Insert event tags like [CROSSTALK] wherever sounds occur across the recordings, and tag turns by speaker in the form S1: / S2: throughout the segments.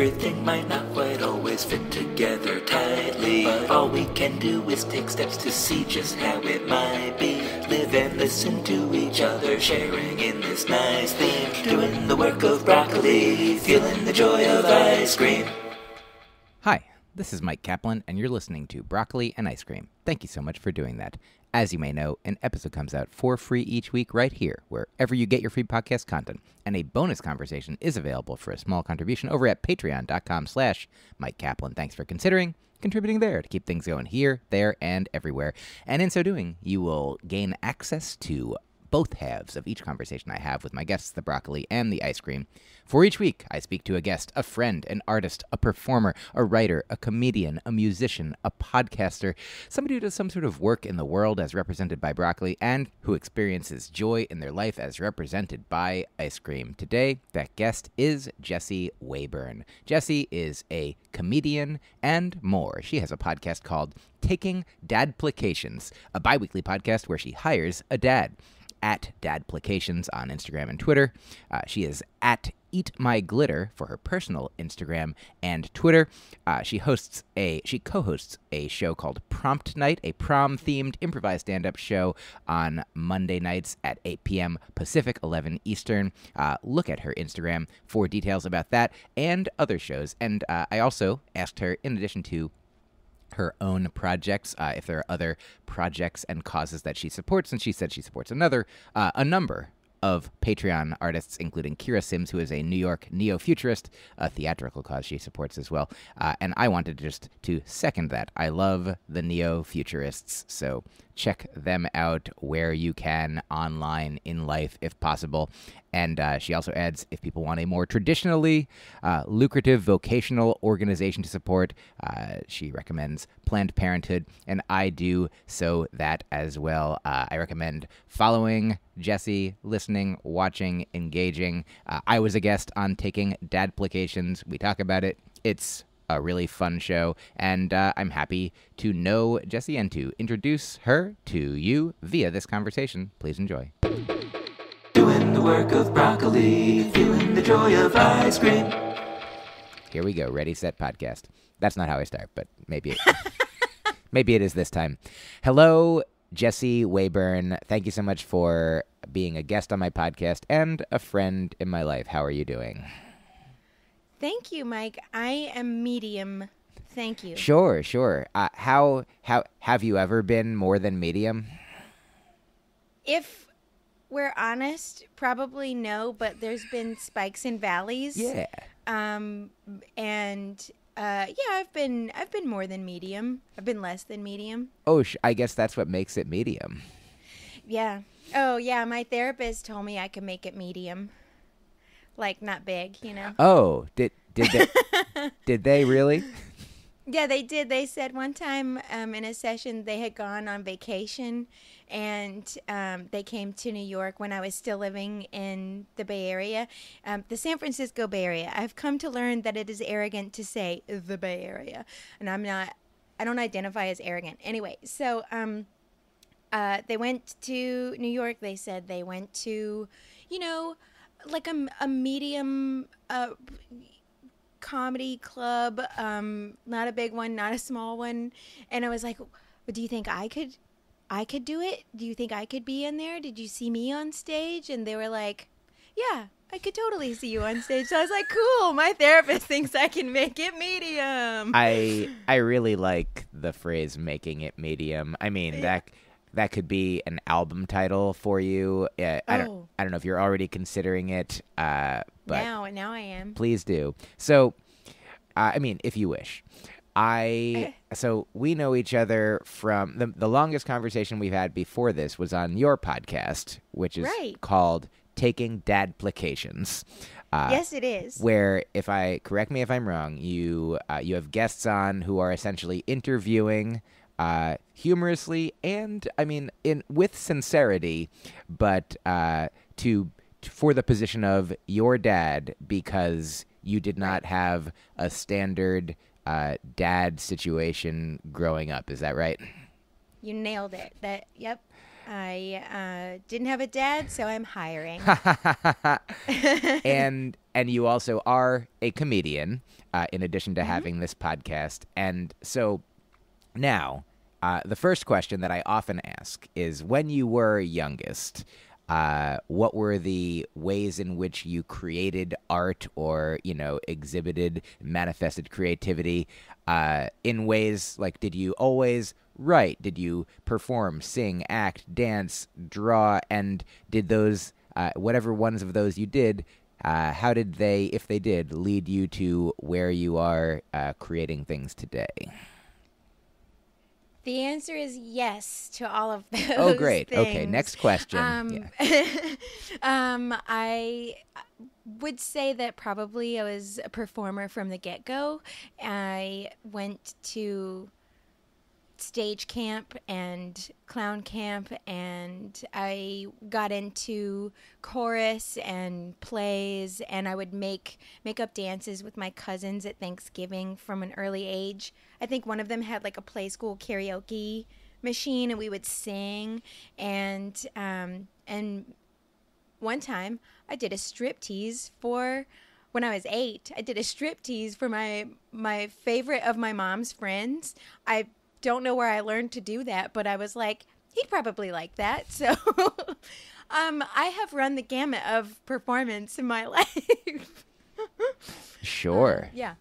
S1: Everything might not quite always fit together tightly. But all we can do is take steps to see just how it might be. Live and listen to each other, sharing in this nice theme. Doing the work of broccoli, feeling the joy of ice cream.
S2: Hi, this is Mike Kaplan, and you're listening to Broccoli and Ice Cream. Thank you so much for doing that. As you may know, an episode comes out for free each week right here, wherever you get your free podcast content. And a bonus conversation is available for a small contribution over at patreon.com slash Mike Kaplan. Thanks for considering contributing there to keep things going here, there, and everywhere. And in so doing, you will gain access to both halves of each conversation I have with my guests, the broccoli and the ice cream. For each week, I speak to a guest, a friend, an artist, a performer, a writer, a comedian, a musician, a podcaster, somebody who does some sort of work in the world as represented by broccoli, and who experiences joy in their life as represented by ice cream. Today, that guest is Jessie Wayburn. Jessie is a comedian and more. She has a podcast called Taking Dadplications, a bi weekly podcast where she hires a dad at Dadplications on Instagram and Twitter. Uh, she is at Eat My Glitter for her personal Instagram and Twitter. Uh, she hosts a she co-hosts a show called Prompt Night, a prom-themed improvised stand-up show on Monday nights at 8 p.m. Pacific, 11 Eastern. Uh, look at her Instagram for details about that and other shows. And uh, I also asked her, in addition to her own projects, uh, if there are other projects and causes that she supports, and she said she supports another, uh, a number of Patreon artists, including Kira Sims, who is a New York neo futurist, a theatrical cause she supports as well. Uh, and I wanted just to second that. I love the neo futurists, so check them out where you can online in life if possible. And uh, she also adds if people want a more traditionally uh, lucrative vocational organization to support, uh, she recommends Planned Parenthood, and I do so that as well. Uh, I recommend following Jesse, listening, watching, engaging. Uh, I was a guest on Taking Dad Dadplications. We talk about it. It's a really fun show, and uh, I'm happy to know Jessie and to introduce her to you via this conversation. Please enjoy.
S1: Doing the work of broccoli, feeling the joy of ice cream.
S2: Here we go. Ready, set, podcast. That's not how I start, but maybe it, [LAUGHS] maybe it is this time. Hello, Jesse Wayburn. Thank you so much for being a guest on my podcast and a friend in my life. How are you doing?
S3: Thank you, Mike. I am medium. Thank you.
S2: Sure, sure. Uh, how how have you ever been more than medium?
S3: If we're honest, probably no, but there's been spikes and valleys.
S2: Yeah.
S3: Um and uh yeah, I've been I've been more than medium. I've been less than medium.
S2: Oh, sh- I guess that's what makes it medium.
S3: Yeah. Oh, yeah, my therapist told me I could make it medium. Like not big, you know.
S2: Oh, did did they [LAUGHS] did they really?
S3: Yeah, they did. They said one time um, in a session they had gone on vacation and um, they came to New York when I was still living in the Bay Area, um, the San Francisco Bay Area. I've come to learn that it is arrogant to say the Bay Area, and I'm not. I don't identify as arrogant. Anyway, so um, uh, they went to New York. They said they went to, you know, like a, a medium. Uh, comedy club um not a big one not a small one. And i was like do you think i could i could do it? Do you think i could be in there? Did you see me on stage? And they were like yeah i could totally see you on stage. So i was like cool my therapist [LAUGHS] thinks i can make it medium.
S2: I I really like the phrase "making it medium." I mean that that could be an album title for you. Uh, I don't
S3: Oh.
S2: I don't know if you're already considering it, uh, but
S3: now now i am
S2: please do. So, uh, I mean, if you wish. I so we know each other from the the longest conversation we've had before this was on your podcast, which is
S3: Right.
S2: called "Taking Dadplications." Uh,
S3: yes it is
S2: where if I correct me if I'm wrong, you uh, you have guests on who are essentially interviewing uh, humorously and I mean in with sincerity, but uh, to for the position of your dad because you did not have a standard uh, dad situation growing up. Is that right?
S3: you nailed it that yep I uh, didn't have a dad, so I'm hiring. [LAUGHS] [LAUGHS]
S2: and and you also are a comedian uh, in addition
S3: Mm-hmm.
S2: to having this podcast and so now uh, the first question that i often ask is when you were youngest uh, what were the ways in which you created art or you know exhibited manifested creativity? Uh, in ways like did you always write? Did you perform sing act dance draw? And did those uh, whatever ones of those you did uh, how did they if they did lead you to where you are creating things today
S3: The answer is yes to all of [LAUGHS] those.
S2: oh great okay next question
S3: Um,
S2: Yeah. [LAUGHS]
S3: um, I would say that probably I was a performer from the get go. I went to stage camp and clown camp, and I got into chorus and plays, and I would make make up dances with my cousins at Thanksgiving from an early age. I think one of them had like a play school karaoke machine, and we would sing, and um, and one time I did a strip tease for when I was eight. I did a strip tease for my my favorite of my mom's friends. I don't know where I learned to do that, but I was like, he'd probably like that. So [LAUGHS] um I have run the gamut of performance in my [LAUGHS] life.
S2: sure
S3: yeah.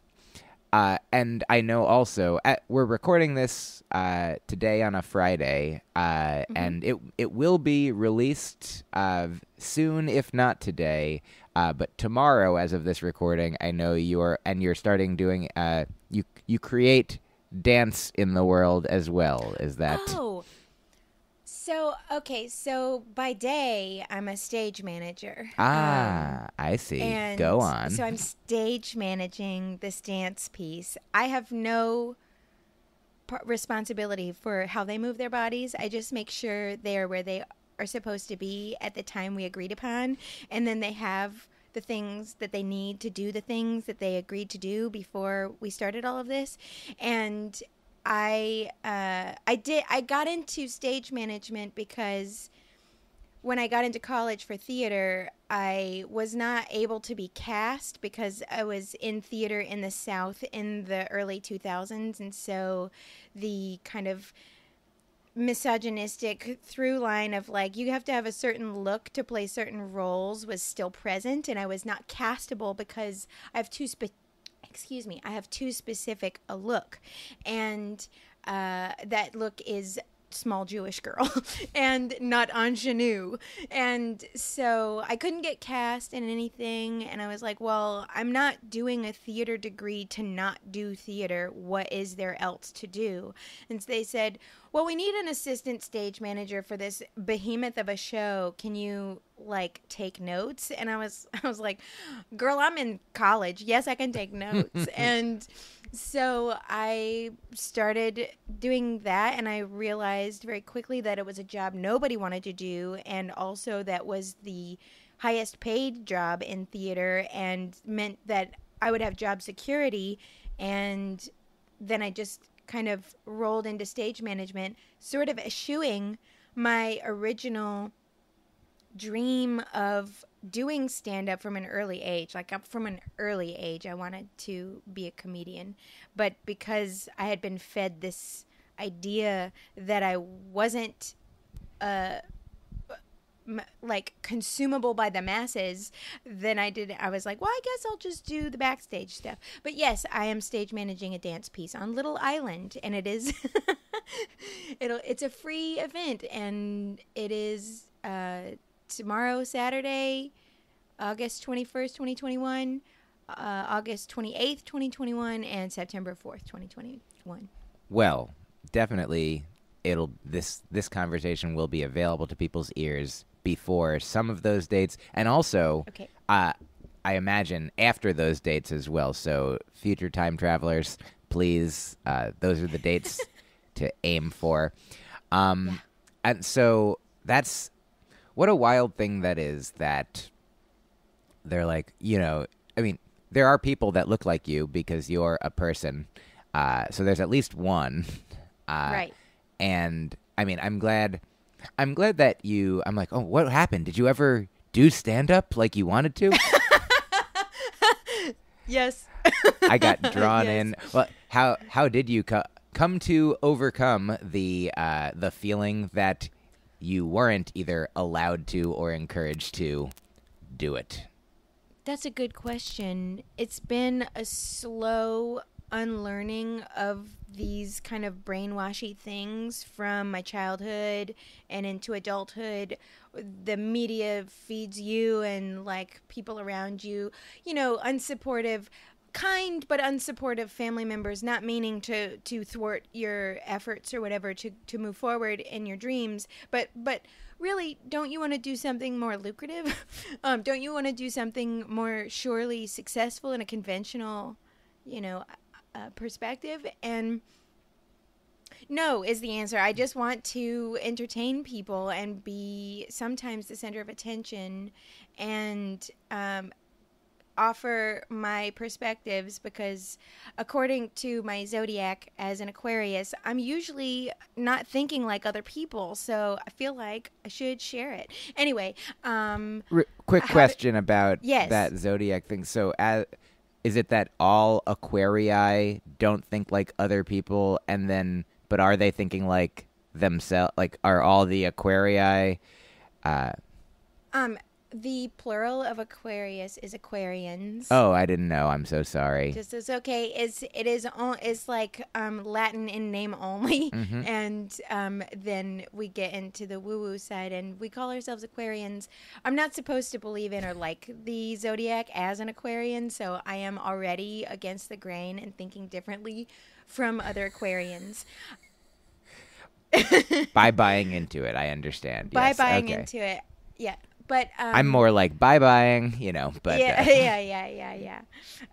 S2: Uh, and I know also at, we're recording this uh, today on a Friday, uh, and it it will be released uh, soon, if not today. Uh, but tomorrow, as of this recording, I know you are, and you're starting doing. Uh, you you create dance in the world as well. Is that
S3: Oh. So, okay, so by day, I'm a stage manager. Um,
S2: ah? I see.
S3: And
S2: Go on.
S3: So I'm stage managing this dance piece. I have no responsibility for how they move their bodies. I just make sure they are where they are supposed to be at the time we agreed upon, and then they have the things that they need to do the things that they agreed to do before we started all of this. And I uh, I did I got into stage management because when I got into college for theater, I was not able to be cast because I was in theater in the South in the early 2000s. And so the kind of misogynistic through line of like, you have to have a certain look to play certain roles was still present. And I was not castable because I have too spe- excuse me, I have too specific a look. And uh, that look is small Jewish girl [LAUGHS] and not ingenue. And so I couldn't get cast in anything. And I was like, well, I'm not doing a theater degree to not do theater. What is there else to do? And so they said, well, we need an assistant stage manager for this behemoth of a show. Can you like take notes? And I was [LAUGHS] I was like, girl, I'm in college. Yes, I can take [LAUGHS] notes. and so I started doing that and I realized very quickly that it was a job nobody wanted to do and also that was the highest paid job in theater and meant that I would have job security and then I just kind of rolled into stage management, sort of eschewing my original dream of doing stand up from an early age. Like from an early age, I wanted to be a comedian. But because I had been fed this idea that I wasn't uh m- like consumable by the masses then i did i was like well i guess i'll just do the backstage stuff but yes i am stage managing a dance piece on little island and it is [LAUGHS] it'll it's a free event and it is uh tomorrow saturday august 21st 2021 uh, august 28th 2021 and september 4th 2021
S2: Well, definitely it'll this this conversation will be available to people's ears before some of those dates and also
S3: Okay.
S2: uh I imagine after those dates as well. So future time travelers, please uh those are the dates [LAUGHS] to aim for. Um and so that's what a wild thing that is that they're like, you know, I mean, there are people that look like you because you're a person. Uh, so there's at least one. [LAUGHS] Uh,
S3: Right.
S2: And I mean, I'm glad. I'm glad that you. I'm like, oh, what happened? Did you ever do stand up like you wanted to? [LAUGHS]
S3: Yes.
S2: I got [LAUGHS] drawn
S3: Yes.
S2: in. Well, how how did you co- come to overcome the uh, the feeling that you weren't either allowed to or encouraged to do it?
S3: That's a good question. It's been a slow unlearning of these kind of brainwashy things from my childhood and into adulthood. The media feeds you and like people around you, you know, unsupportive kind but unsupportive family members not meaning to to thwart your efforts or whatever to to move forward in your dreams but but really don't you want to do something more lucrative? [LAUGHS] Um, don't you want to do something more surely successful in a conventional you know uh, perspective? And no is the answer. I just want to entertain people and be sometimes the center of attention and um, offer my perspectives because according to my zodiac as an aquarius i'm usually not thinking like other people so i feel like i should share it anyway um
S2: R- quick question about
S3: Yes.
S2: that zodiac thing. So, as, is it that all Aquarii don't think like other people, and then, but are they thinking like themselves? Like, are all the Aquarii? Uh,
S3: um the plural of aquarius is aquarians
S2: oh, I didn't know. I'm so sorry.
S3: just as okay it's it is on it's like um latin in name only
S2: Mhm. [LAUGHS]
S3: and um then we get into the woo woo side and we call ourselves aquarians i'm not supposed to believe in or like the zodiac as an aquarian so i am already against the grain and thinking differently from other aquarians [LAUGHS]
S2: by buying into it, I understand.
S3: by
S2: Yes,
S3: buying
S2: okay.
S3: into it yeah but um,
S2: I'm more like bye buying, you know, but
S3: yeah,
S2: uh, [LAUGHS]
S3: yeah, [LAUGHS] yeah, yeah, yeah.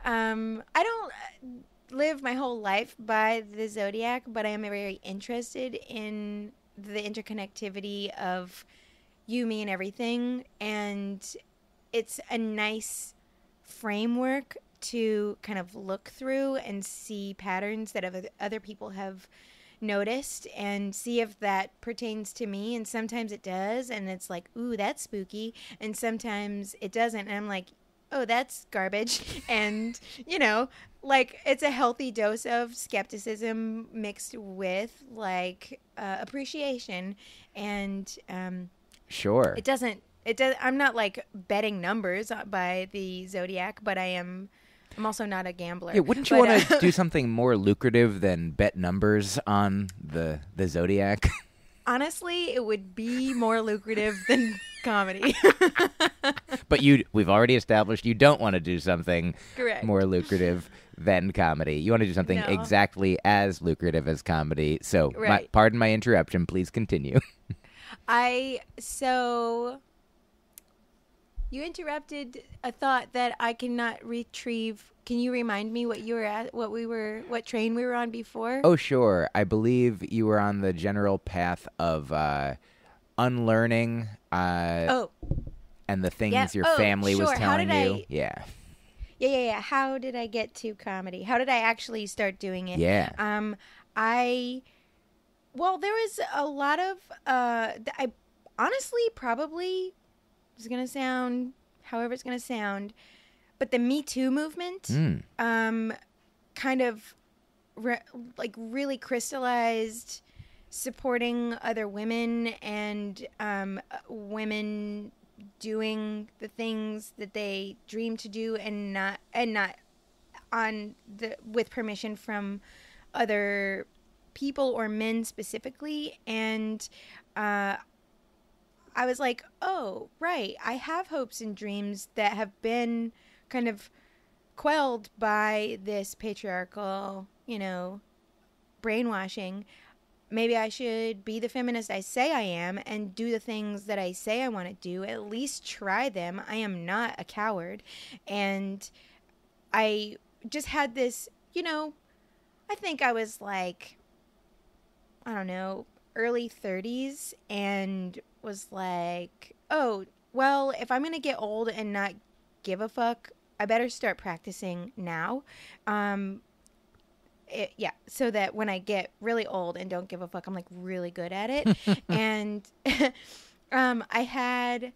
S3: Um, I don't uh, live my whole life by the zodiac, but I am very interested in the interconnectivity of you, me, and everything, and it's a nice framework to kind of look through and see patterns that other other people have noticed and see if that pertains to me and sometimes it does and it's like ooh that's spooky and sometimes it doesn't and i'm like oh that's garbage [LAUGHS] and you know like it's a healthy dose of skepticism mixed with like uh, appreciation and um
S2: sure.
S3: it doesn't it does i'm not like betting numbers by the zodiac but i am i'm also not a gambler
S2: Yeah, wouldn't you want to
S3: uh,
S2: do [LAUGHS] something more lucrative than bet numbers on the the zodiac? [LAUGHS]
S3: honestly it would be more lucrative than [LAUGHS] comedy
S2: but you, we've already established you don't want to do something
S3: correct
S2: more lucrative than comedy. You want to do something
S3: No.
S2: exactly as lucrative as comedy. So, my, pardon my interruption. Please continue.
S3: I so you interrupted a thought that I cannot retrieve. Can you remind me what you were at? What we were? What train we were on before?
S2: oh, sure. I believe you were on the general path of uh, unlearning uh,
S3: Oh,
S2: and the things
S3: Yeah.
S2: your
S3: Oh,
S2: family was
S3: sure. How
S2: telling you.
S3: I-
S2: Yeah.
S3: yeah, yeah, yeah. How did I get to comedy? How did I actually start doing it?
S2: Yeah.
S3: Um, I well, there was a lot of uh, I honestly probably is gonna sound however it's gonna sound, but the Me Too movement.
S2: Mm.
S3: um, kind of re- like really crystallized supporting other women and um, women doing the things that they dream to do and not and not on the with permission from other people or men specifically and uh, I was like, oh, right. I have hopes and dreams that have been kind of quelled by this patriarchal, you know, brainwashing. Maybe I should be the feminist I say I am and do the things that I say I want to do. At least try them. I am not a coward. And I just had this, you know, I think I was like, I don't know, early 30s and was like, oh, well, if I'm going to get old and not give a fuck, I better start practicing now. Um, it, yeah, so that when I get really old and don't give a fuck, I'm like really good at it. [LAUGHS] and [LAUGHS] um, I had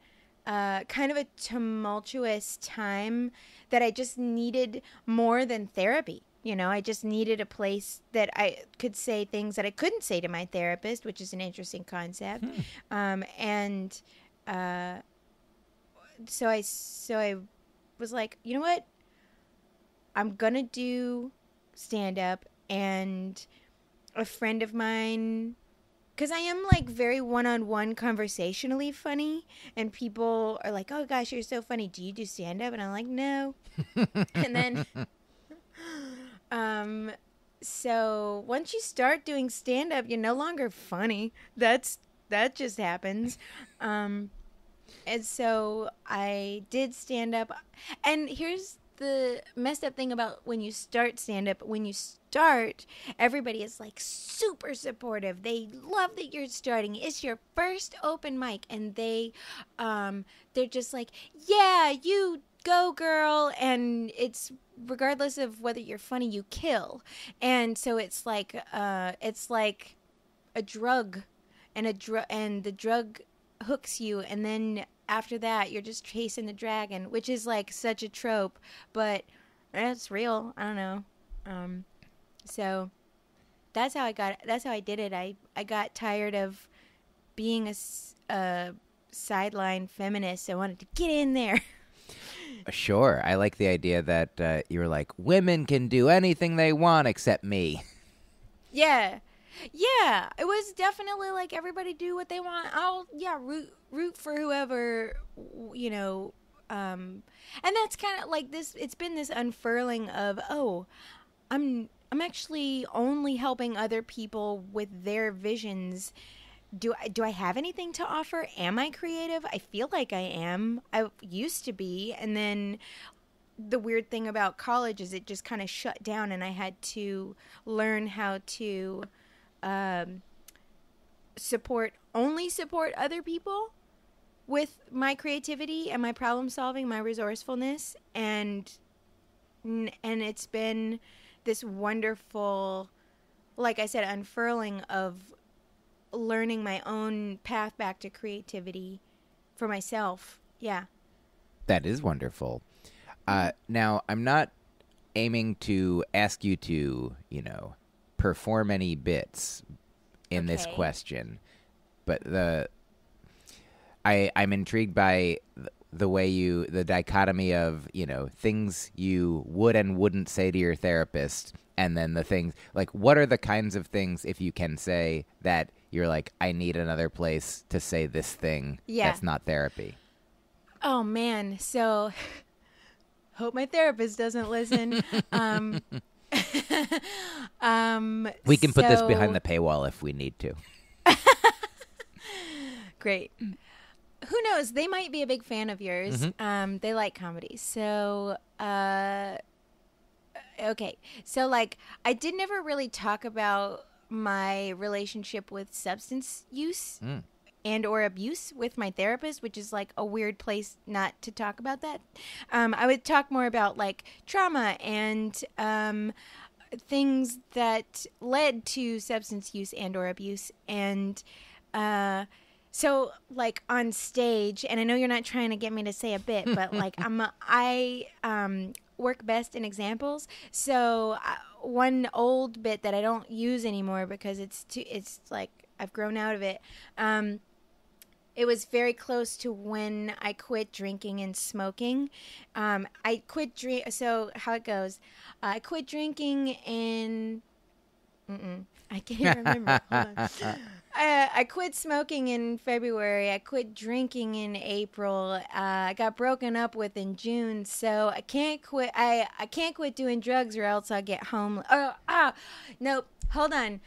S3: uh, kind of a tumultuous time that I just needed more than therapy. You know, I just needed a place that I could say things that I couldn't say to my therapist, which is an interesting concept. Um, and uh, so I so I was like, you know what? I'm gonna do stand up, and a friend of mine, because I am like very one on one conversationally funny, and people are like, oh gosh, you're so funny. Do you do stand up? And I'm like, no. [LAUGHS] and then, um, so once you start doing stand up, you're no longer funny. That's that just happens. Um, and so I did stand up. And here's the messed up thing about when you start stand up when you start everybody is like super supportive they love that you're starting it's your first open mic and they um they're just like yeah you go girl and it's regardless of whether you're funny you kill. And so it's like uh it's like a drug and a drug and the drug hooks you and then after that you're just chasing the dragon which is like such a trope but it's real. I don't know. Um so that's how i got that's how i did it. I i got tired of being a, a sideline feminist. I wanted to get in there [LAUGHS]
S2: Sure. I like the idea that uh, you were like, women can do anything they want except me.
S3: Yeah. Yeah, it was definitely like everybody do what they want. I'll yeah, root root for whoever you know um and that's kind of like this it's been this unfurling of oh, I'm I'm actually only helping other people with their visions. Do I do I have anything to offer? Am I creative? I feel like I am. I used to be and then the weird thing about college is it just kind of shut down and I had to learn how to um, support only support other people with my creativity and my problem solving, my resourcefulness and and it's been this wonderful like I said unfurling of learning my own path back to creativity for myself. Yeah.
S2: That is wonderful. Uh, now, I'm not aiming to ask you to, you know, perform any bits in this question, but the I I'm intrigued by the way you the dichotomy of you know things you would and wouldn't say to your therapist, and then the things like what are the kinds of things if you can say that you're like I need another place to say this thing
S3: Yeah.
S2: that's not therapy.
S3: Oh man, so [LAUGHS] hope my therapist doesn't listen. [LAUGHS] um, [LAUGHS] um,
S2: We can put this behind the paywall if we need to.
S3: Great. Who knows? They might be a big fan of yours.
S2: Mm-hmm.
S3: Um, they like comedy. So, uh, okay. So, like, I did never really talk about my relationship with substance use
S2: Mm.
S3: and or abuse with my therapist, which is like a weird place not to talk about that. Um, I would talk more about like trauma and um, things that led to substance use and or abuse and uh so like on stage and i know you're not trying to get me to say a bit but like [LAUGHS] i'm a, i um work best in examples so uh, one old bit that i don't use anymore because it's too it's like i've grown out of it um it was very close to when I quit drinking and smoking. Um, I quit drink. So how it goes? I quit drinking in. Mm-mm, I can't remember. [LAUGHS] On. Uh, I quit smoking in February. I quit drinking in April. Uh, I got broken up with in June, so I can't quit. I I can't quit doing drugs, or else I'll get home. Oh ah, nope. Hold on.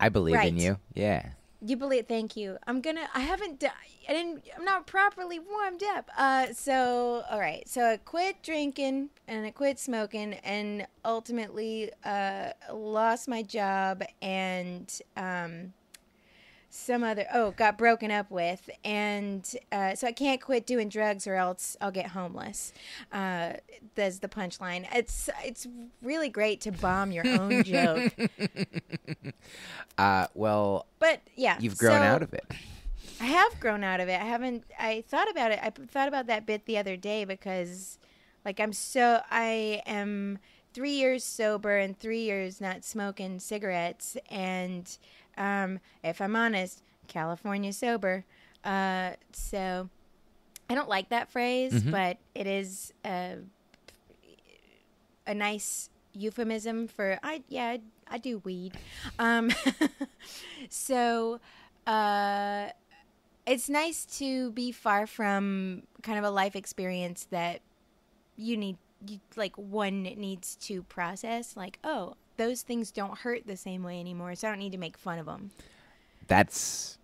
S2: I believe in you. Yeah.
S3: You believe? Thank you. I'm gonna. I haven't. I didn't. I'm not properly warmed up. Uh. So all right. So I quit drinking and I quit smoking and ultimately uh lost my job and um some other oh got broken up with and uh, so i can't quit doing drugs or else i'll get homeless uh, that's the punchline. It's it's really great to bomb your own [LAUGHS] joke.
S2: Uh, well,
S3: but yeah
S2: you've grown
S3: so
S2: out of it.
S3: i have grown out of it. I haven't i thought about it. I thought about that bit the other day because like i'm so i am three years sober and three years not smoking cigarettes and um, if I'm honest, California sober. Uh, so I don't like that phrase,
S2: Mhm.
S3: but it is a, a nice euphemism for I yeah I, I do weed. Um, [LAUGHS] so uh, it's nice to be far from kind of a life experience that you need you, like one needs to process like oh those things don't hurt the same way anymore so i don't need to make fun of them
S2: That's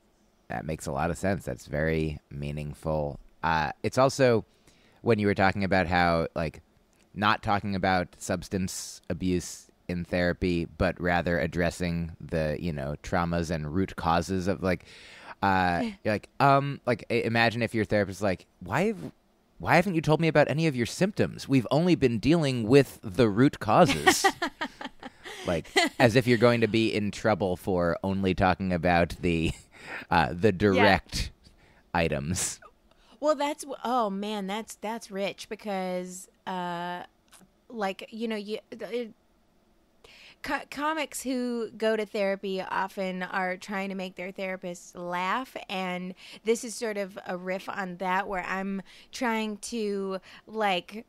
S2: that makes a lot of sense. That's very meaningful. Uh, it's also when you were talking about how like not talking about substance abuse in therapy, but rather addressing the you know traumas and root causes of like uh, [LAUGHS] you're like um like imagine if your therapist is like why have why haven't you told me about any of your symptoms? We've only been dealing with the root causes. [LAUGHS] like as if you're going to be in trouble for only talking about the uh, the direct items.
S3: well that's oh man that's that's rich because uh like you know you it, co- comics who go to therapy often are trying to make their therapists laugh and this is sort of a riff on that where i'm trying to like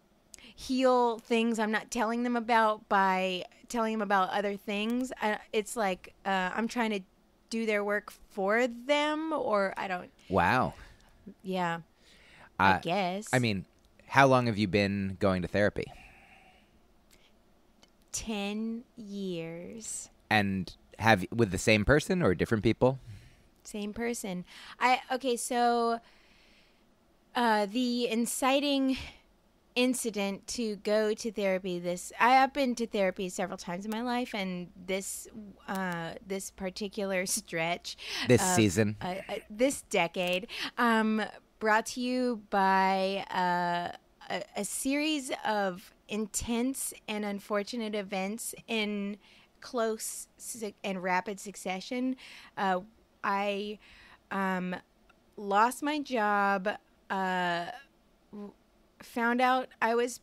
S3: heal things i'm not telling them about by telling them about other things I, it's like uh, i'm trying to do their work for them or i don't
S2: Wow.
S3: yeah
S2: Uh,
S3: i guess
S2: I mean, how long have you been going to therapy?
S3: 10 years
S2: And have with the same person or different people?
S3: same person i okay so uh the inciting incident to go to therapy this i have been to therapy several times in my life and this uh this particular [LAUGHS] stretch
S2: This
S3: of,
S2: season?
S3: uh, uh, this decade um brought to you by uh a, a series of intense and unfortunate events in close and rapid succession. Uh, I um, lost my job, uh, found out I was,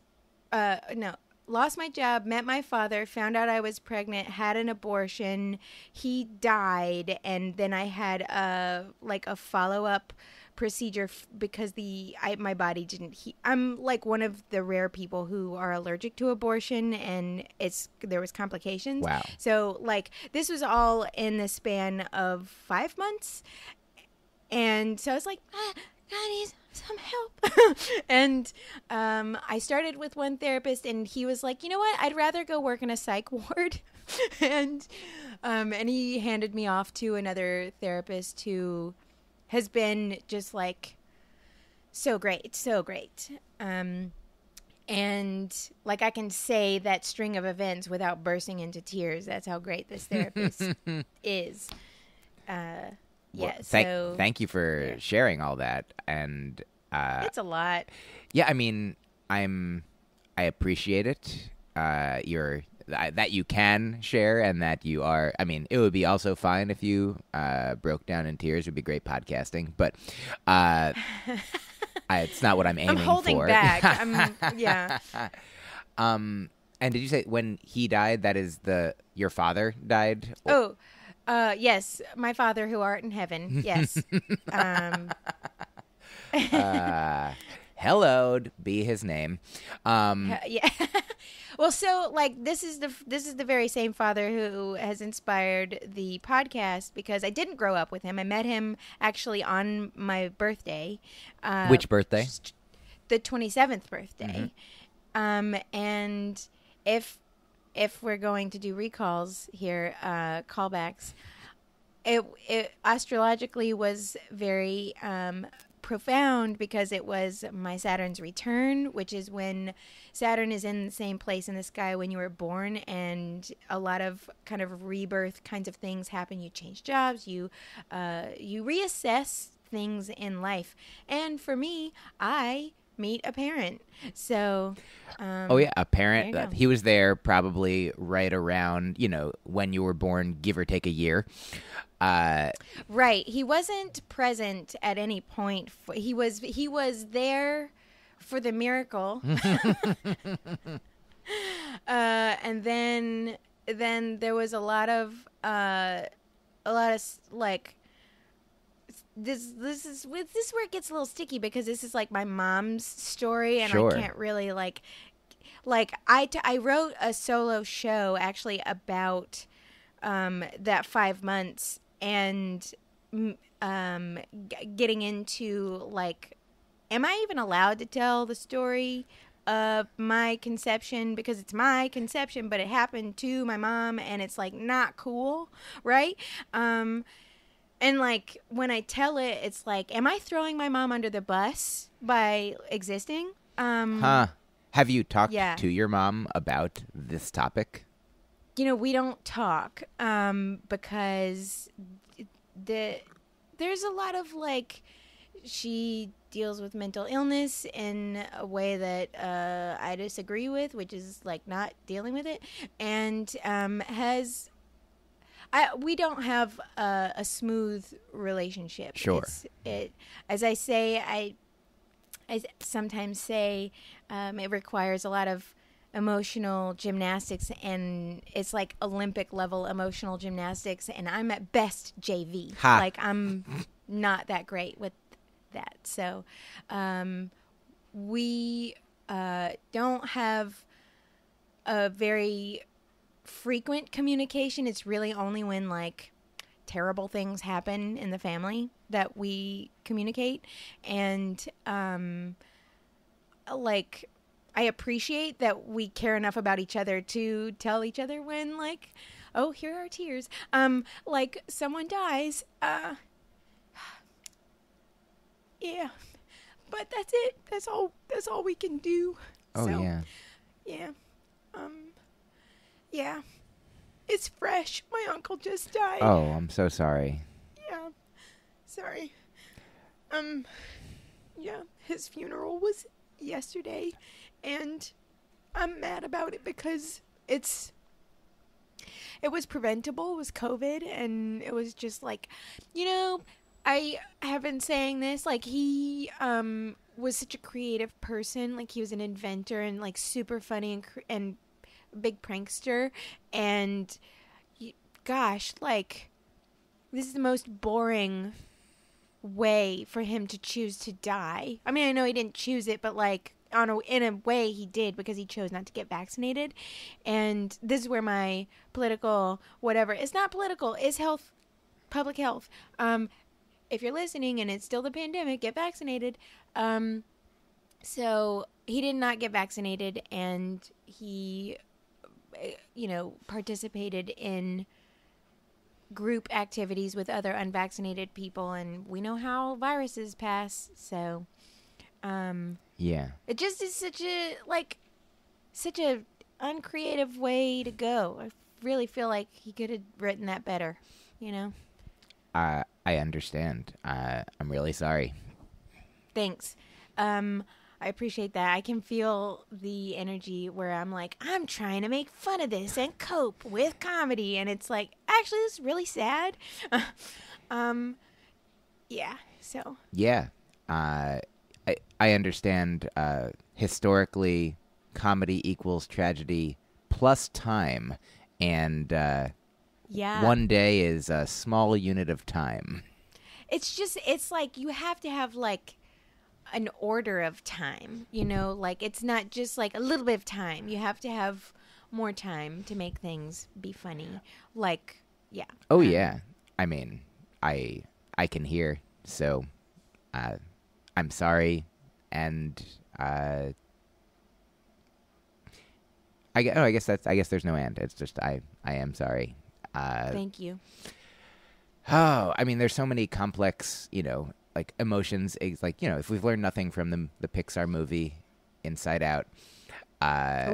S3: uh, no, lost my job, met my father, found out I was pregnant, had an abortion. He died, and then I had a like a follow up procedure f- because the I, my body didn't he I'm like one of the rare people who are allergic to abortion and it's there was complications
S2: Wow.
S3: so like this was all in the span of 5 months and so I was like ah, I need some help [LAUGHS] and um, I started with one therapist and he was like you know what I'd rather go work in a psych [LAUGHS] ward and um, and he handed me off to another therapist who has been just like so great, so great. Um, and like I can say that string of events without bursting into tears. That's how great this therapist [LAUGHS] is. Uh, yeah.
S2: Well, thank,
S3: so
S2: thank you for
S3: yeah.
S2: sharing all that. And uh,
S3: it's a lot.
S2: yeah, I mean, I'm I appreciate it. Uh, your that you can share and that you are. I mean, it would be also fine if you uh, broke down in tears. It would be great podcasting, but uh, I, it's not what I'm [LAUGHS] aiming
S3: I'm holding
S2: for.
S3: back. [LAUGHS] I'm yeah.
S2: um, and did you say when he died? That is the your father died.
S3: Oh, uh, yes, my father who art in heaven. Yes. [LAUGHS] um,
S2: uh, hellowed be his name. Um, [LAUGHS]
S3: yeah. [LAUGHS] well, so like this is the this is the very same father who has inspired the podcast because I didn't grow up with him. I met him actually on my birthday. Uh,
S2: which birthday?
S3: the 27th birthday. Um, and if if we're going to do recalls here, uh, callbacks, it, it astrologically was very um, profound because it was my Saturn's return, which is when Saturn is in the same place in the sky when you were born, and a lot of kind of rebirth kinds of things happen. You change jobs, you uh, you reassess things in life, and for me, I meet a parent. So, um,
S2: Oh yeah, a parent. uh, he was there probably right around you know when you were born, give or take a year. Uh,
S3: Right. He wasn't present at any point. He was he was there for the miracle. [LAUGHS] [LAUGHS] uh, and then then there was a lot of uh, a lot of like this this is with this is where it gets a little sticky because this is like my mom's story and
S2: Sure.
S3: I can't really like like I, t- I wrote a solo show actually about um, that five months and um, g- getting into like, am I even allowed to tell the story of my conception because it's my conception, but it happened to my mom and it's like not cool, right? Um, and like when I tell it, it's like, am I throwing my mom under the bus by existing? Um,
S2: huh? Have you talked
S3: Yeah.
S2: to your mom about this topic?
S3: you know we don't talk um because the there's a lot of like she deals with mental illness in a way that uh, I disagree with, which is like not dealing with it, and um, has. I, we don't have a, a smooth relationship.
S2: Sure.
S3: It's, it, as I say, I, I sometimes say um, it requires a lot of emotional gymnastics, and it's like Olympic level emotional gymnastics, and I'm at best JV.
S2: Ha.
S3: Like I'm not that great with that. So, um, we uh, don't have a very frequent communication. It's really only when like terrible things happen in the family that we communicate, and um, like I appreciate that we care enough about each other to tell each other when like oh here are tears um like someone dies uh [SIGHS] yeah but that's it that's all that's all we can do
S2: Oh
S3: So,
S2: yeah.
S3: yeah um yeah it's fresh my uncle just died
S2: Oh, I'm so sorry.
S3: yeah. Sorry. Um yeah, his funeral was yesterday and I'm mad about it because it's it was preventable, it was COVID and it was just like you know, I have been saying this like he um was such a creative person, like he was an inventor and like super funny and cr- and big prankster and gosh, like this is the most boring way for him to choose to die. I mean, I know he didn't choose it, but like on a, in a way he did because he chose not to get vaccinated. And this is where my political whatever, it's not political, it's health public health. Um if you're listening and it's still the pandemic, get vaccinated. Um so he did not get vaccinated and he you know participated in group activities with other unvaccinated people and we know how viruses pass so um
S2: Yeah.
S3: it just is such a like such a uncreative way to go i really feel like he could have written that better you know
S2: Uh, I understand. Uh, I'm really sorry.
S3: thanks um i appreciate that i can feel the energy where i'm like i'm trying to make fun of this and cope with comedy and it's like actually this is really sad [LAUGHS] um yeah so
S2: Yeah. Uh, I I understand. Uh, historically, comedy equals tragedy plus time, and uh,
S3: yeah
S2: one day is a small unit of time.
S3: it's just it's like you have to have like an order of time you know like it's not just like a little bit of time you have to have more time to make things be funny like yeah
S2: Oh
S3: um,
S2: yeah. I mean, I I can hear. So, uh, I'm sorry, and uh, I oh, I guess that's I guess there's no end. It's just I I am sorry. Uh,
S3: thank you
S2: Oh, I mean, there's so many complex, you know, like emotions. It's like you know, if we've learned nothing from the the Pixar movie Inside Out, uh,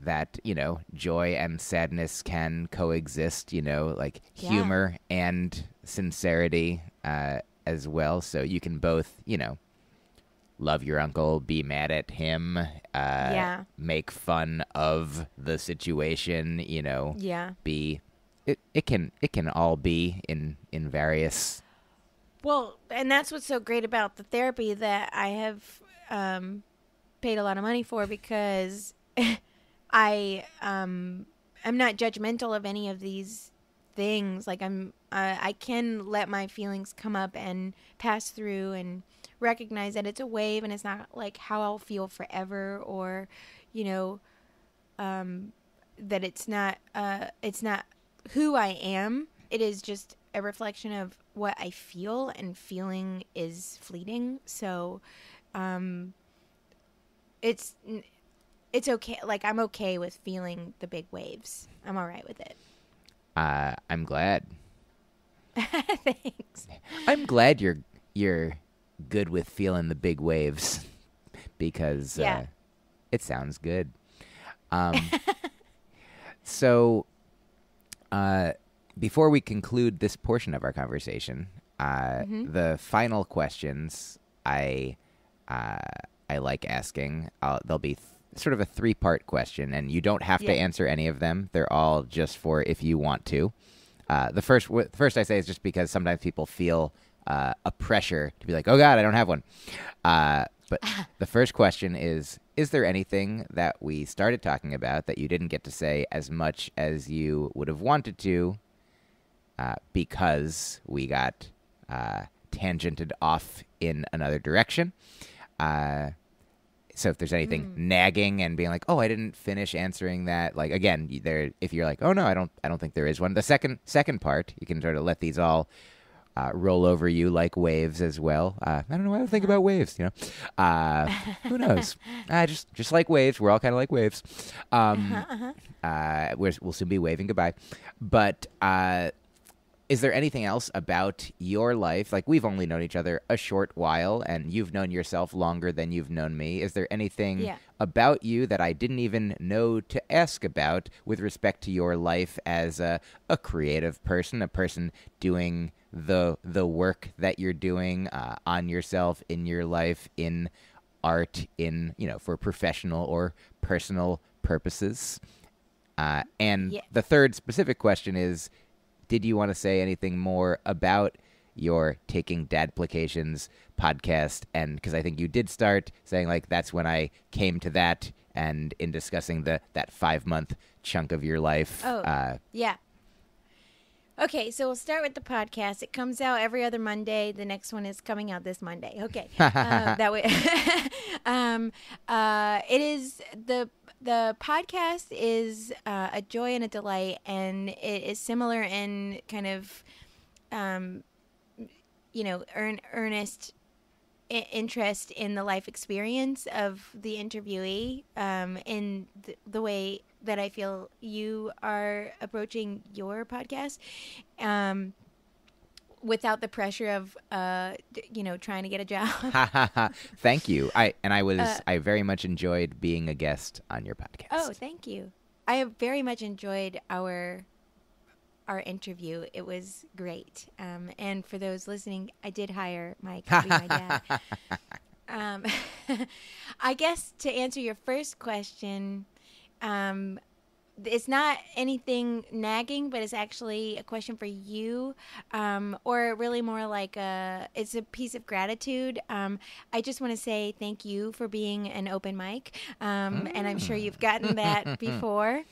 S2: that you know joy and sadness can coexist. You know, like
S3: Yeah.
S2: humor and sincerity uh, as well. So you can both, you know. Love your uncle, be mad at him, uh,
S3: Yeah.
S2: make fun of the situation, you know,
S3: Yeah.
S2: be it, it can it can all be in in various
S3: Well, and that's what's so great about the therapy that I have um, paid a lot of money for because [LAUGHS] I um, I'm not judgmental of any of these things. Like I'm, uh, I can let my feelings come up and pass through and recognize that it's a wave and it's not like how I'll feel forever or, you know, um, that it's not uh, it's not who I am. It is just a reflection of what I feel, and feeling is fleeting. So, um, it's it's okay. Like I'm okay with feeling the big waves. I'm all right with it.
S2: uh I'm glad. [LAUGHS]
S3: Thanks.
S2: I'm glad you're you're good with feeling the big waves [LAUGHS] because
S3: Yeah.
S2: uh, it sounds good. Um [LAUGHS] so uh before we conclude this portion of our conversation, uh
S3: Mm-hmm.
S2: the final questions I uh I like asking, uh, they'll be th- sort of a three-part question and you don't have to answer any of them. They're all just for if you want to. Uh, the first w- first I say is just because sometimes people feel uh, a pressure to be like, oh God, I don't have one. Uh, but [LAUGHS] the first question is: Is there anything that we started talking about that you didn't get to say as much as you would have wanted to, uh, because we got uh, tangented off in another direction? Uh, so if there's anything nagging and being like, "Oh, I didn't finish answering that," like again, there. If you're like, "Oh no, I don't, I don't think there is one." The second second part, you can sort of let these all uh, roll over you like waves as well. Uh, I don't know why I think about waves. You know, uh, who [LAUGHS] knows? uh, just just like waves, we're all kind of like waves. Um, uh, we're, we'll soon be waving goodbye. But uh, is there anything else about your life? Like we've only known each other a short while, and you've known yourself longer than you've known me. Is there anything
S3: Yeah.
S2: about you that I didn't even know to ask about with respect to your life as a, a creative person, a person doing the the work that you're doing uh, on yourself in your life in art in you know for professional or personal purposes uh, and
S3: Yeah.
S2: the third specific question is did you want to say anything more about your taking dad dadplications podcast and because i think you did start saying like that's when i came to that and in discussing the that five month chunk of your life
S3: Oh.
S2: uh,
S3: Yeah. Okay, so we'll start with the podcast. It comes out every other Monday. The next one is coming out this Monday. Okay, uh, [LAUGHS] that way. [LAUGHS] um, uh, it is the the podcast is uh, a joy and a delight, and it is similar in kind of, um, you know, earn, earnest interest in the life experience of the interviewee um, in th- the way that I feel you are approaching your podcast um, without the pressure of, uh, you know, trying to get a job. [LAUGHS]
S2: thank you i and i was
S3: Uh,
S2: i very much enjoyed being a guest on your podcast
S3: oh, thank you. I have very much enjoyed our our interview. It was great. Um, and for those listening, I did hire Mike to be my dad. [LAUGHS] Um, [LAUGHS] I guess to answer your first question, um, it's not anything nagging, but it's actually a question for you, um, or really more like a it's a piece of gratitude. Um, I just want to say thank you for being an open mic, um, and I'm sure you've gotten that [LAUGHS] before.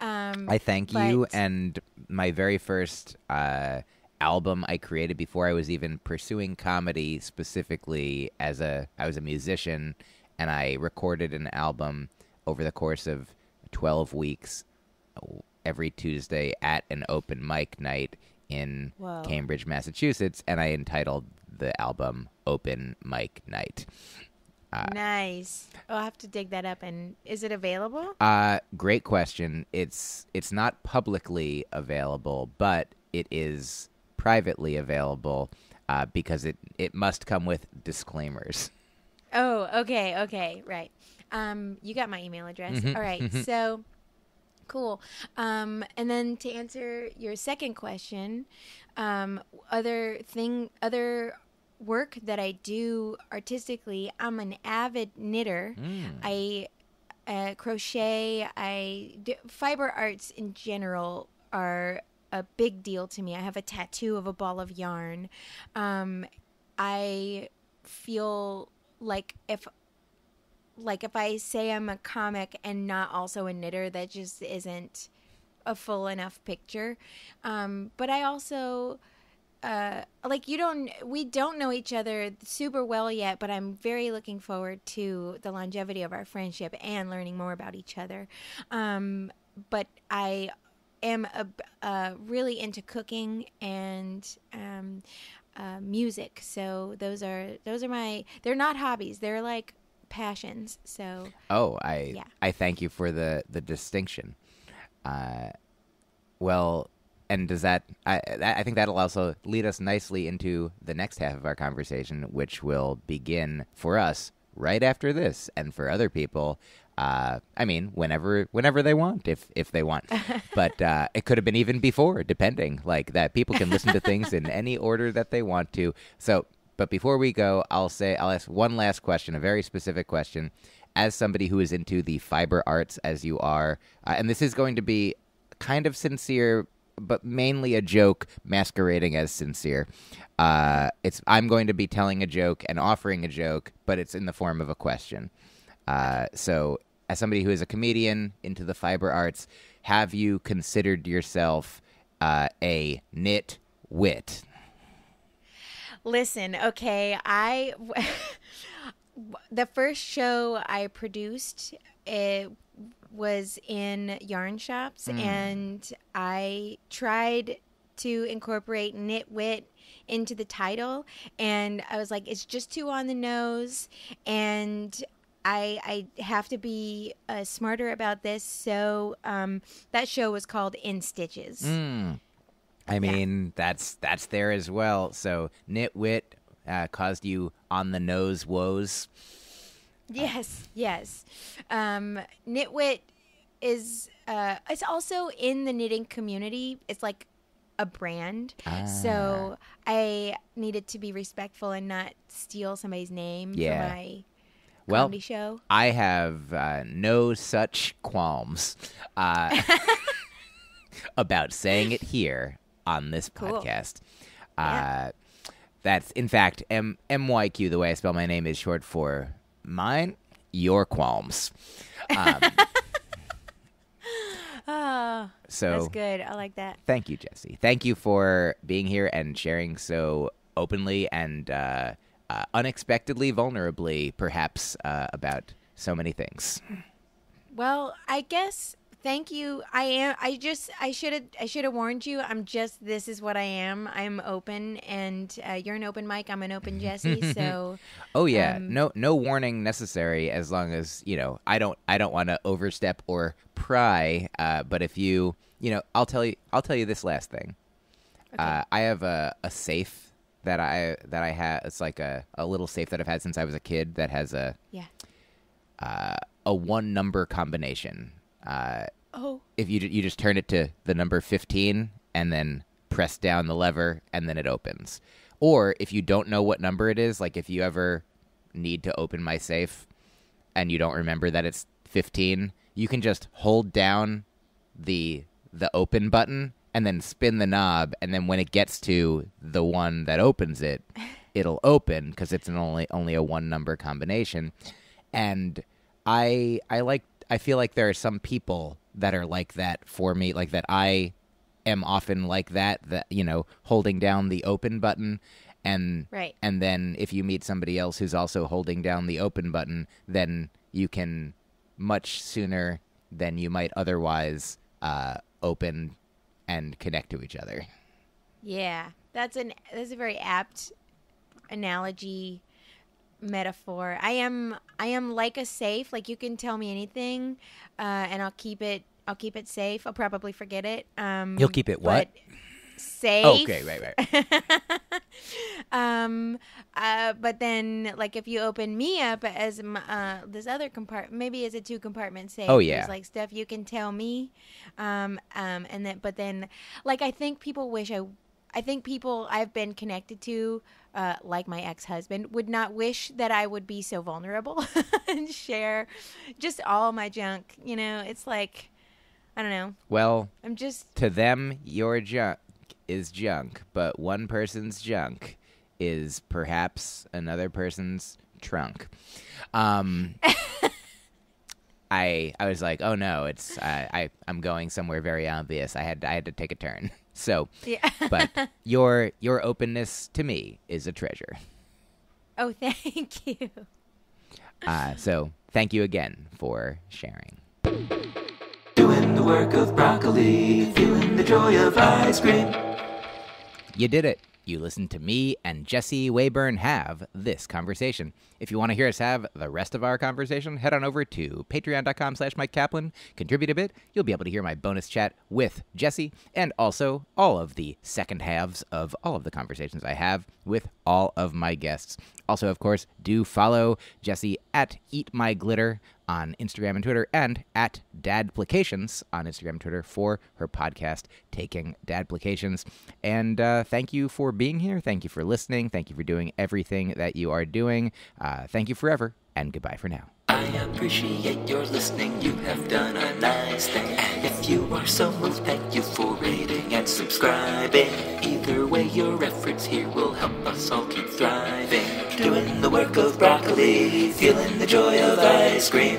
S3: Um,
S2: I thank you. And my very first uh, album I created before I was even pursuing comedy specifically as a I was a musician, and I recorded an album over the course of twelve weeks, uh, every Tuesday at an open mic night in
S3: Whoa.
S2: Cambridge, Massachusetts, and I entitled the album "Open Mic Night."
S3: Nice. I'll have to dig that up. And is it available?
S2: Uh, great question. It's it's not publicly available, but it is privately available uh, because it it must come with disclaimers.
S3: Oh, okay, okay, right. Um, you got my email address.
S2: Mhm,
S3: All right,
S2: mhm.
S3: so cool. Um, and then to answer your second question, um, other thing, other work that I do artistically, I'm an avid knitter.
S2: Mm.
S3: I uh, crochet. I do, fiber arts in general are a big deal to me. I have a tattoo of a ball of yarn. Um, I feel like if like if I say I'm a comic and not also a knitter, that just isn't a full enough picture. Um, but I also uh, like you don't we don't know each other super well yet, but I'm very looking forward to the longevity of our friendship and learning more about each other. Um, but I am a, uh, really into cooking and um, uh, music. So those are those are my they're not hobbies. They're like passions. So
S2: Oh, I
S3: Yeah.
S2: I thank you for the the distinction. Uh, well, and does that I I think that'll also lead us nicely into the next half of our conversation, which will begin for us right after this, and for other people. Uh, I mean, whenever whenever they want, if if they want, [LAUGHS] but uh, it could have been even before, depending. Like that, people can listen to things in any order that they want to. So, but before we go, I'll say I'll ask one last question, a very specific question. As somebody who is into the fiber arts, as you are, uh, and this is going to be kind of sincere, but mainly a joke masquerading as sincere. Uh, it's I'm going to be telling a joke and offering a joke, but it's in the form of a question. Uh, so, as somebody who is a comedian into the fiber arts, have you considered yourself uh, a knit wit?
S3: Listen, okay, I [LAUGHS] the first show I produced it was in yarn shops and I tried to incorporate nitwit into the title and I was like it's just too on the nose and I I have to be uh, smarter about this so um, that show was called In Stitches.
S2: Mm. I mean, that's that's there as well. So, nitwit uh, caused you on the nose woes.
S3: Yes, yes. Um, Knitwit is uh, it's also in the knitting community. It's like a brand. So I needed to be respectful and not steal somebody's name
S2: Yeah.
S3: for my
S2: Well,
S3: comedy show.
S2: I have uh, no such qualms uh, [LAUGHS] about saying it here on this
S3: Cool.
S2: podcast.
S3: Yeah.
S2: Uh, that's in fact M M Y Q. The way I spell my name is short for mine. Your qualms. Um, [LAUGHS]
S3: Oh,
S2: so
S3: that's good. I like that.
S2: thank you, Jesse. Thank you for being here and sharing so openly and uh, uh, unexpectedly, vulnerably, perhaps, uh, about so many things.
S3: Well, I guess thank you. I am. I just. I should have. I should have warned you. I'm just. This is what I am. I'm open, and uh, you're an open mic. I'm an open Jesse. [LAUGHS] So
S2: Oh yeah,
S3: Um,
S2: no no warning necessary as long as you know I don't I don't want to overstep or pry. Uh, but if you you know I'll tell you I'll tell you this last thing. Uh, I have a, a safe that I that I have. It's like a, a little safe that I've had since I was a kid that has a
S3: yeah.
S2: uh, a one number combination. Uh,
S3: Oh.
S2: if you you just turn it to the number 15 and then press down the lever and then it opens. Or if you don't know what number it is, like if you ever need to open my safe and you don't remember that it's 15, you can just hold down the the open button and then spin the knob and then when it gets to the one that opens it, [LAUGHS] it'll open because it's an only only a one number combination. And I I like I feel like there are some people that are like that for me, like that I am often like that, that you know, holding down the open button and
S3: Right.
S2: and then if you meet somebody else who's also holding down the open button, then you can much sooner than you might otherwise uh, open and connect to each other.
S3: Yeah, that's an that's a very apt analogy metaphor. I am I am like a safe. Like you can tell me anything, uh, and I'll keep it. I'll keep it safe. I'll probably forget it. Um,
S2: You'll keep it what?
S3: safe.
S2: Okay, right, right. [LAUGHS]
S3: um, uh, but then, like, if you open me up as uh, this other compartment, maybe as a two compartment safe.
S2: Oh, yeah.
S3: There's like stuff you can tell me, um, um, and then, but then, like, I think people wish I, I think people I've been connected to, uh, like my ex husband, would not wish that I would be so vulnerable [LAUGHS] and share just all my junk. You know, it's like, I don't know.
S2: Well,
S3: I'm just
S2: to them, your junk is junk, but one person's junk is perhaps another person's trunk. Um, [LAUGHS] I I was like, oh no, it's I, I I'm going somewhere very obvious. I had I had to take a turn. So,
S3: yeah.
S2: but [LAUGHS] your your openness to me is a treasure.
S3: oh, thank you.
S2: Uh, so thank you again for sharing.
S1: Doing the work of broccoli, feeling the joy of ice cream.
S2: You did it. You listen to me and Jesse Wayburn have this conversation. If you want to hear us have the rest of our conversation, head on over to patreon.com slash Mike Kaplan. Contribute a bit. You'll be able to hear my bonus chat with Jesse and also all of the second halves of all of the conversations I have with all of my guests. Also, of course, do follow Jesse at Eat My Glitter on Instagram and Twitter, and at Dadplications on Instagram and Twitter for her podcast, Taking Dadplications. And uh, thank you for being here. Thank you for listening. Thank you for doing everything that you are doing. Uh, thank you forever, and goodbye for now.
S1: I appreciate your listening, you have done a nice thing. And if you are so moved, thank you for rating and subscribing. Either way, your efforts here will help us all keep thriving. Doing the work of broccoli, feeling the joy of ice cream.